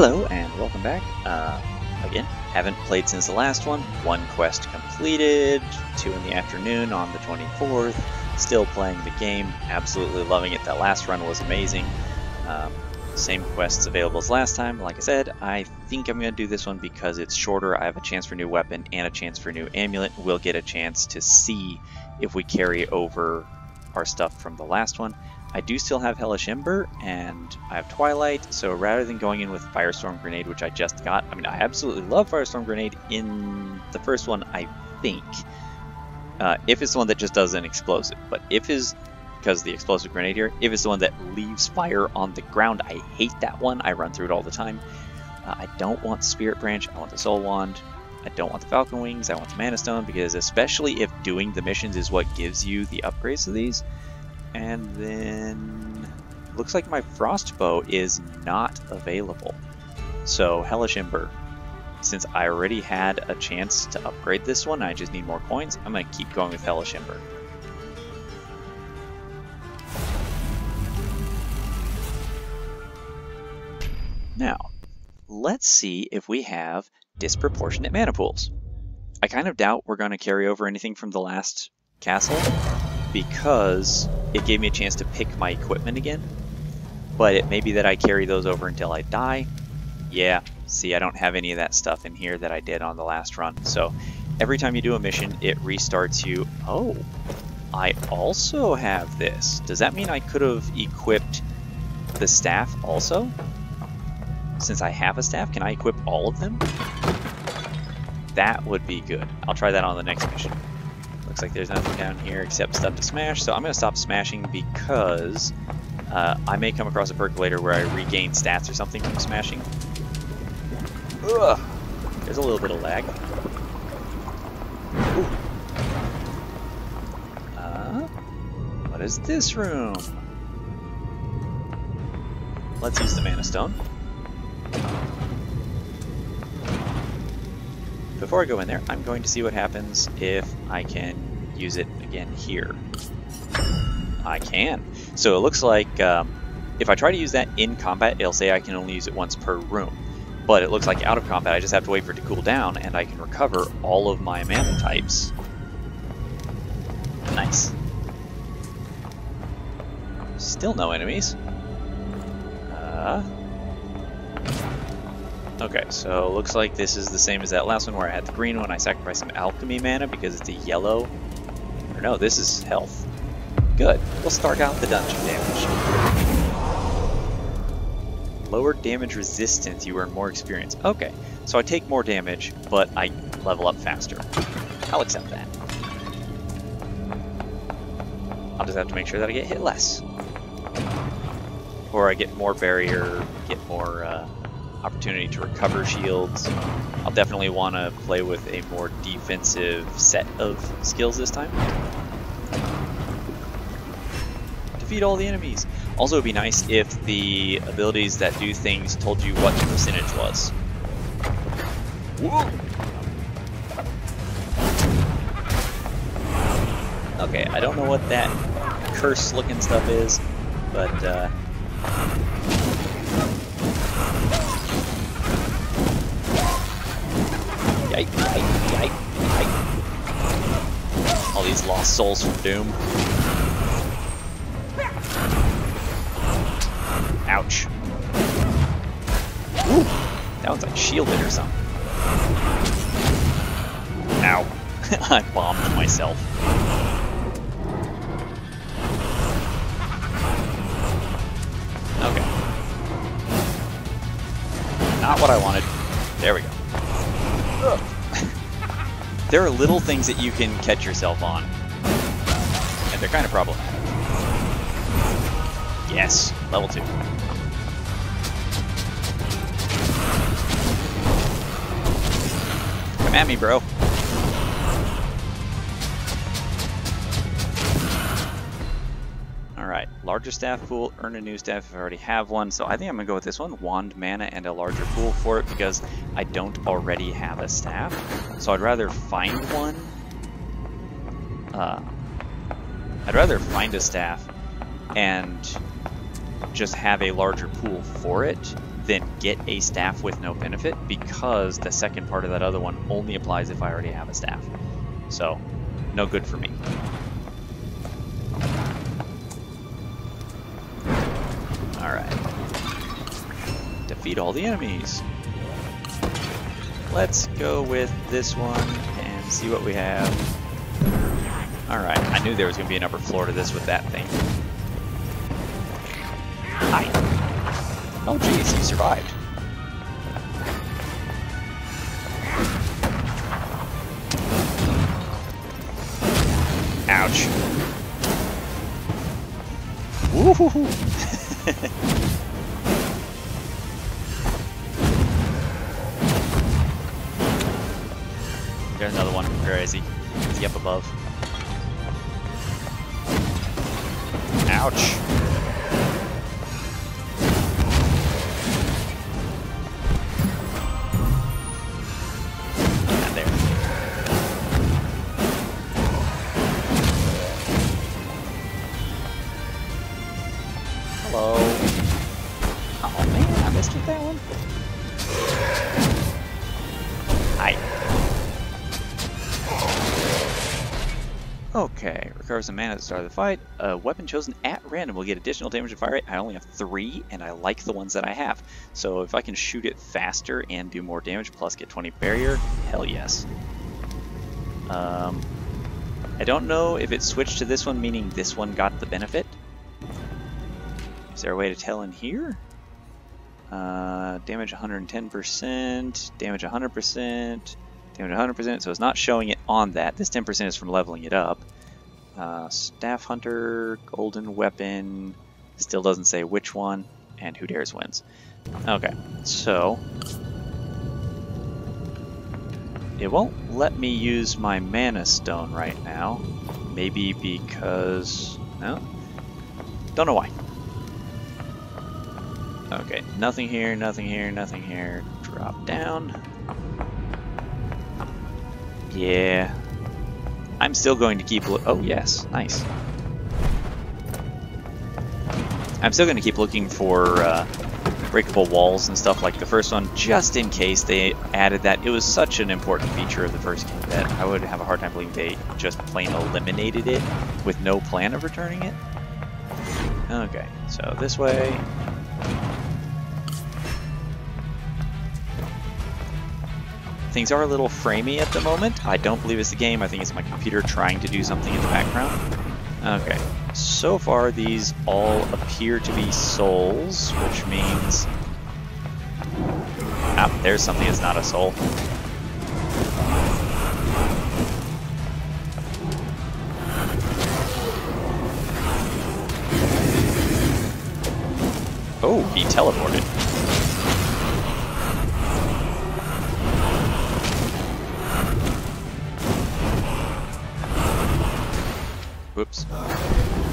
Hello and welcome back. Uh, again, haven't played since the last one. One quest completed, two in the afternoon on the 24th. Still playing the game, absolutely loving it. That last run was amazing. Um, same quests available as last time. Like I said, I think I'm going to do this one because it's shorter. I have a chance for new weapon and a chance for new amulet. We'll get a chance to see if we carry over our stuff from the last one. I do still have Hellish Ember, and I have Twilight, so rather than going in with Firestorm Grenade, which I just got, I mean, I absolutely love Firestorm Grenade in the first one, I think. Uh, if it's the one that just does an explosive, but if is because the explosive grenade here, if it's the one that leaves fire on the ground, I hate that one. I run through it all the time. Uh, I don't want Spirit Branch, I want the Soul Wand. I don't want the Falcon Wings, I want the Mana Stone, because especially if doing the missions is what gives you the upgrades to these, and then looks like my Frostbow is not available. So Hellish Ember. Since I already had a chance to upgrade this one, I just need more coins, I'm going to keep going with Hellish Ember. Now, let's see if we have disproportionate mana pools. I kind of doubt we're going to carry over anything from the last castle because it gave me a chance to pick my equipment again. But it may be that I carry those over until I die. Yeah, see, I don't have any of that stuff in here that I did on the last run. So every time you do a mission, it restarts you. Oh, I also have this. Does that mean I could have equipped the staff also? Since I have a staff, can I equip all of them? That would be good. I'll try that on the next mission. Looks like there's nothing down here except stuff to smash, so I'm going to stop smashing because uh, I may come across a percolator where I regain stats or something from smashing. Ugh! There's a little bit of lag. Uh, what is this room? Let's use the Mana Stone. Before I go in there, I'm going to see what happens if I can use it again here. I can. So it looks like um, if I try to use that in combat, it'll say I can only use it once per room. But it looks like out of combat, I just have to wait for it to cool down, and I can recover all of my mana types. Nice. Still no enemies. Uh, Okay, so looks like this is the same as that last one where I had the green one. I sacrificed some alchemy mana because it's a yellow. Or no, this is health. Good. We'll start out the dungeon damage. Lower damage resistance, you earn more experience. Okay, so I take more damage, but I level up faster. I'll accept that. I'll just have to make sure that I get hit less. Or I get more barrier, get more uh, opportunity to recover shields. I'll definitely want to play with a more defensive set of skills this time. Defeat all the enemies. Also, it'd be nice if the abilities that do things told you what the percentage was. Okay, I don't know what that curse-looking stuff is, but uh, All these lost souls from Doom. Ouch. Ooh, that one's like shielded or something. Ow. I bombed myself. Okay. Not what I wanted. There we go. there are little things that you can catch yourself on. And they're kind of problematic. Yes, level 2. Come at me, bro. Alright, larger staff pool, earn a new staff if I already have one, so I think I'm going to go with this one, wand mana and a larger pool for it because I don't already have a staff. So I'd rather find one, uh, I'd rather find a staff and just have a larger pool for it then get a staff with no benefit because the second part of that other one only applies if I already have a staff. So, no good for me. Alright. Defeat all the enemies. Let's go with this one and see what we have. Alright, I knew there was going to be an upper floor to this with that thing. Oh jeez, he survived. Ouch. Woohoo! There's another one. Where is he? Is he up above? Ouch. Okay, recovers some mana at the start of the fight. A weapon chosen at random will get additional damage and fire rate. I only have three, and I like the ones that I have. So if I can shoot it faster and do more damage, plus get 20 barrier, hell yes. Um, I don't know if it switched to this one, meaning this one got the benefit. Is there a way to tell in here? Uh, damage 110%, damage 100%, Damage 100%, so it's not showing it on that. This 10% is from leveling it up. Uh, Staff Hunter, Golden Weapon, still doesn't say which one, and Who Dares wins. Okay, so... It won't let me use my Mana Stone right now. Maybe because... No? Don't know why. Okay, nothing here, nothing here, nothing here. Drop down. Yeah. I'm still going to keep... Oh, yes. Nice. I'm still going to keep looking for uh, breakable walls and stuff like the first one, just in case they added that. It was such an important feature of the first game that I would have a hard time believing they just plain eliminated it with no plan of returning it. Okay, so this way. Things are a little framey at the moment. I don't believe it's the game. I think it's my computer trying to do something in the background. Okay, so far these all appear to be souls, which means... Ah, there's something that's not a soul. Oh, he teleported. Whoops.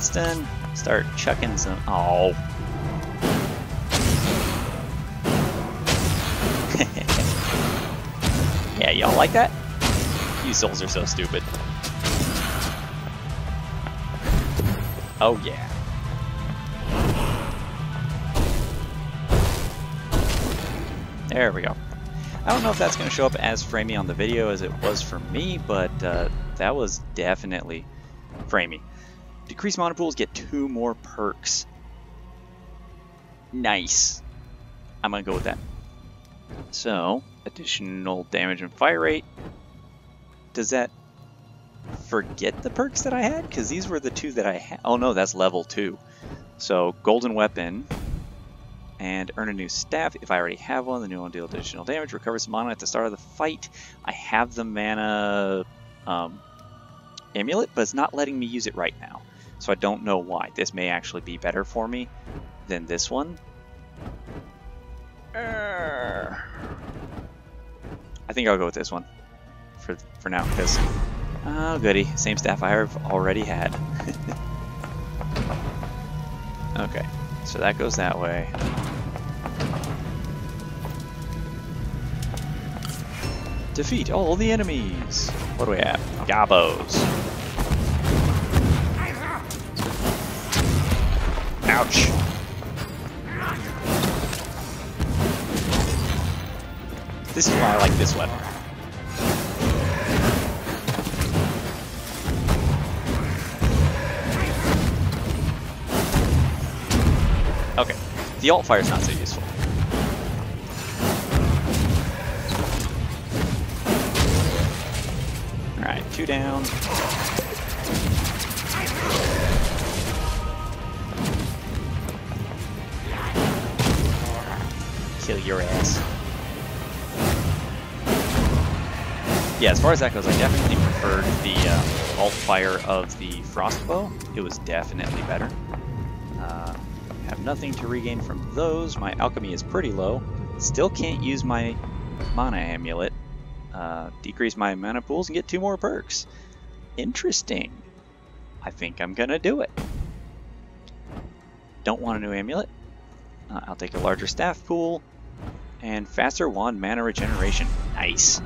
Start chucking some... Oh. yeah, y'all like that? You souls are so stupid. Oh yeah. There we go. I don't know if that's going to show up as framey on the video as it was for me, but uh, that was definitely framey. Decrease mana pools get two more perks. Nice. I'm gonna go with that. So, additional damage and fire rate. Does that forget the perks that I had? Because these were the two that I had. Oh no, that's level two. So, golden weapon and earn a new staff. If I already have one, the new one deals additional damage. Recovers mana at the start of the fight. I have the mana um, amulet, but it's not letting me use it right now so I don't know why. This may actually be better for me than this one. Uh, I think I'll go with this one for for now because oh goody, same staff I've already had. okay, so that goes that way. Defeat all the enemies. What do we have? Gabos. Ouch. This is why I like this weapon. Okay, the alt fire is not so useful. Alright, two down. Your ass. Yeah, as far as that goes, I definitely preferred the uh, alt fire of the frostbow. It was definitely better. Uh, have nothing to regain from those. My alchemy is pretty low. Still can't use my mana amulet. Uh, decrease my mana pools and get two more perks. Interesting. I think I'm gonna do it. Don't want a new amulet. Uh, I'll take a larger staff pool and faster wand mana regeneration. Nice.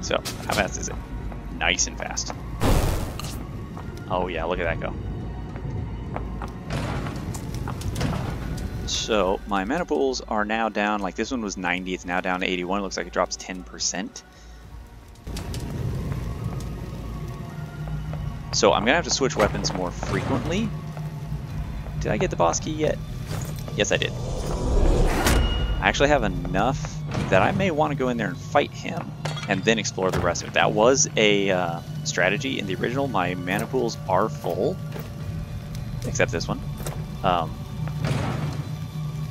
So, how fast is it? Nice and fast. Oh yeah, look at that go. So, my mana pools are now down, like this one was 90, it's now down to 81, it looks like it drops 10%. So I'm going to have to switch weapons more frequently. Did I get the boss key yet? Yes, I did. Actually have enough that I may want to go in there and fight him and then explore the rest of it. That was a uh, strategy in the original. My mana pools are full, except this one. Um,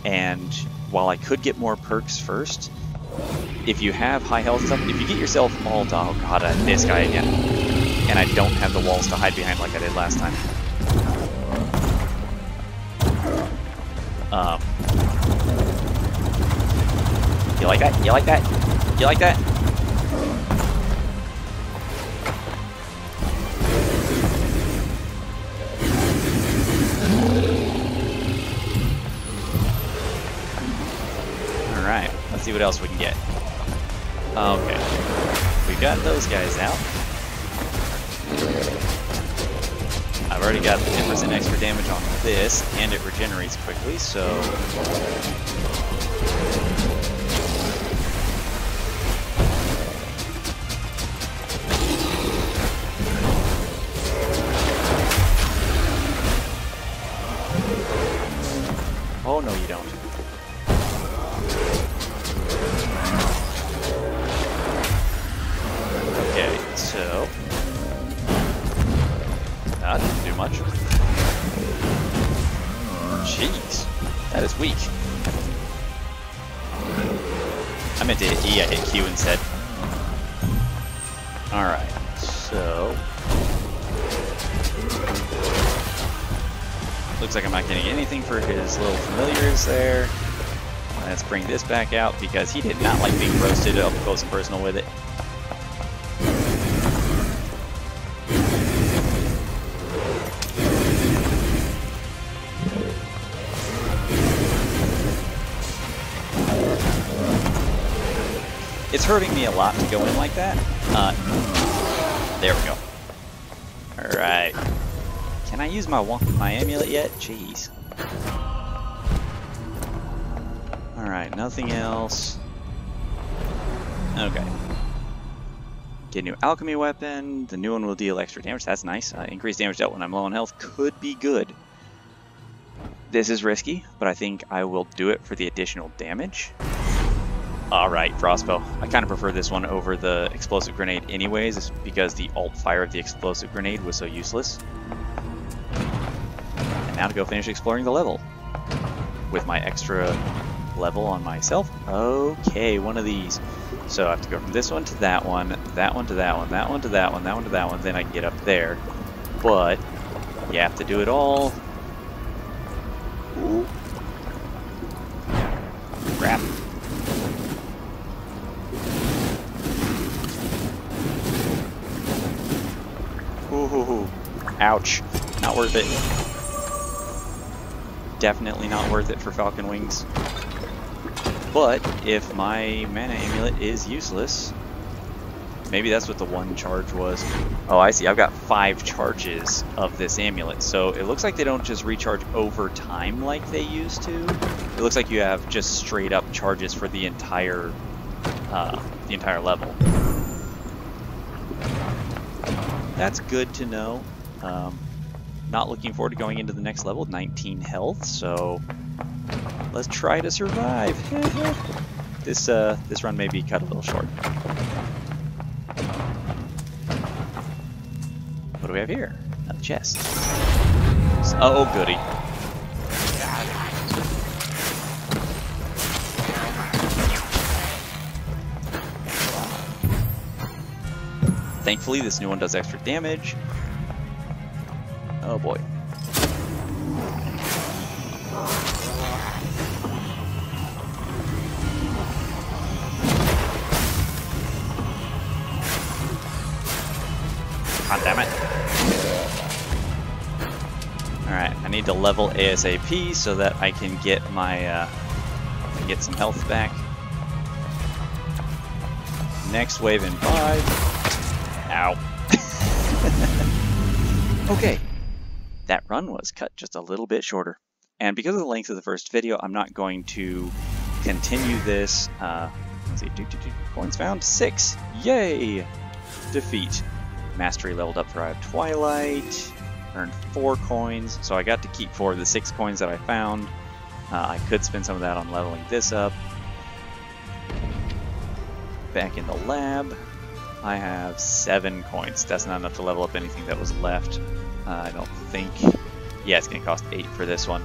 and while I could get more perks first, if you have high health stuff, if you get yourself all oh god, uh, this guy again, and I don't have the walls to hide behind like I did last time. Um, you like that? You like that? You like that? Alright, let's see what else we can get. Okay, we got those guys out. I've already got 10% extra damage on this, and it regenerates quickly, so... That didn't do much. Jeez, that is weak. I meant to hit E, I hit Q instead. Alright, so... Looks like I'm not getting anything for his little familiars there. Let's bring this back out because he did not like being roasted up close and personal with it. It's hurting me a lot to go in like that. Uh, there we go. Alright. Can I use my my amulet yet? Jeez. Alright, nothing else. Okay. Get a new alchemy weapon. The new one will deal extra damage. That's nice. Uh, increased damage dealt when I'm low on health could be good. This is risky, but I think I will do it for the additional damage. Alright, Frostbow. I kind of prefer this one over the explosive grenade anyways, because the alt fire of the explosive grenade was so useless. And now to go finish exploring the level. With my extra level on myself. Okay, one of these. So I have to go from this one to that one, that one to that one, that one to that one, that one to that one, then I can get up there. But, you have to do it all. Worth it. Definitely not worth it for Falcon Wings. But if my mana amulet is useless, maybe that's what the one charge was. Oh, I see. I've got five charges of this amulet. So it looks like they don't just recharge over time like they used to. It looks like you have just straight up charges for the entire uh, the entire level. That's good to know. Um, not looking forward to going into the next level, 19 health, so let's try to survive. this uh, this run may be cut a little short. What do we have here? A chest. Oh, goody. Thankfully, this new one does extra damage. Oh boy. God damn it. Alright, I need to level ASAP so that I can get my, uh, get some health back. Next wave in five. Ow. okay, that run was cut just a little bit shorter. And because of the length of the first video, I'm not going to continue this. Uh, let's see, do, do, do. coins found, six, yay! Defeat. Mastery leveled up for Eye of Twilight, earned four coins, so I got to keep four of the six coins that I found. Uh, I could spend some of that on leveling this up. Back in the lab, I have seven coins. That's not enough to level up anything that was left. I don't think. Yeah, it's going to cost 8 for this one.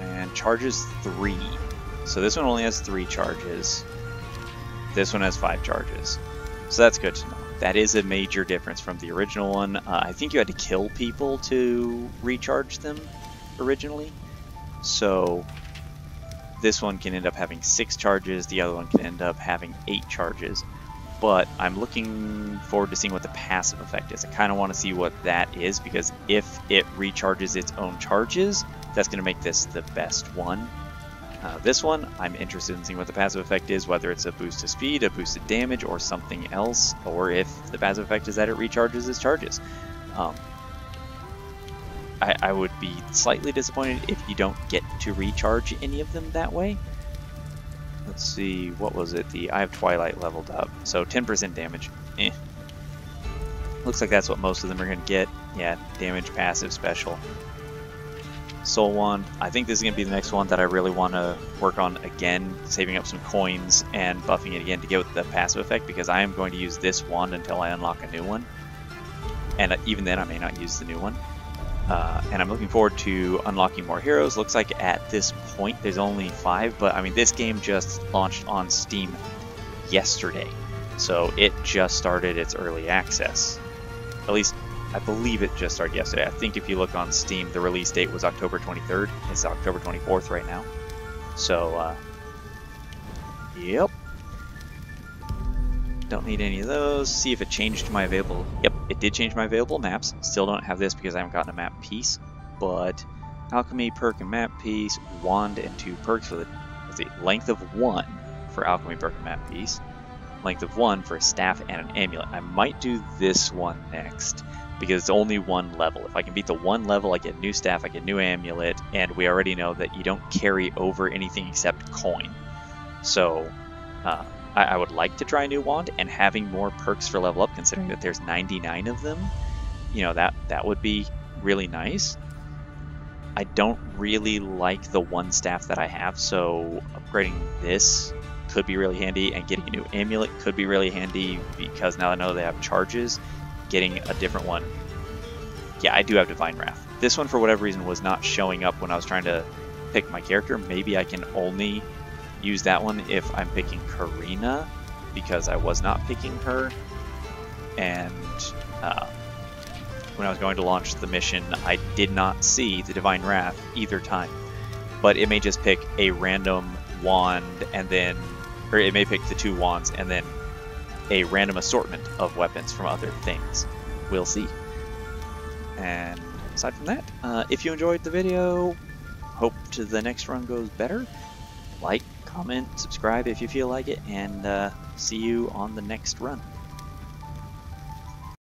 And charges 3. So this one only has 3 charges. This one has 5 charges. So that's good to know. That is a major difference from the original one. Uh, I think you had to kill people to recharge them originally. So this one can end up having 6 charges, the other one can end up having 8 charges but I'm looking forward to seeing what the passive effect is. I kind of want to see what that is because if it recharges its own charges, that's going to make this the best one. Uh, this one, I'm interested in seeing what the passive effect is, whether it's a boost to speed, a boost to damage, or something else, or if the passive effect is that it recharges its charges. Um, I, I would be slightly disappointed if you don't get to recharge any of them that way. Let's see, what was it? The Eye of Twilight leveled up. So 10% damage. Eh. Looks like that's what most of them are going to get. Yeah, damage, passive, special. Soul Wand. I think this is going to be the next one that I really want to work on again, saving up some coins and buffing it again to get the passive effect because I am going to use this wand until I unlock a new one. And even then I may not use the new one. Uh, and I'm looking forward to unlocking more heroes. Looks like at this point there's only five, but I mean this game just launched on Steam yesterday, so it just started its early access. At least I believe it just started yesterday. I think if you look on Steam, the release date was October 23rd. It's October 24th right now. So, uh, yep. Don't need any of those. See if it changed my available. Yep, it did change my available maps. Still don't have this because I haven't gotten a map piece. But alchemy perk and map piece, wand and two perks for the length of one for alchemy perk and map piece, length of one for a staff and an amulet. I might do this one next because it's only one level. If I can beat the one level, I get new staff, I get new amulet, and we already know that you don't carry over anything except coin. So uh, I, I, would like to try a new wand, and having more perks for level up, considering that mm. there's 99 of them, you know, that, that would be really nice. I don't really like the one staff that I have, so upgrading this could be really handy, and getting a new amulet could be really handy, because now I know they have charges, getting a different one. Yeah, I do have Divine Wrath. This one, for whatever reason, was not showing up when I was trying to pick my character. Maybe I can only use that one if I'm picking Karina because I was not picking her. And uh, when I was going to launch the mission, I did not see the Divine Wrath either time. But it may just pick a random wand and then, or it may pick the two wands and then a random assortment of weapons from other things. we'll see. And aside from that, uh, if you enjoyed the video, hope to the next run goes better. Like, comment, subscribe if you feel like it, and uh, see you on the next run.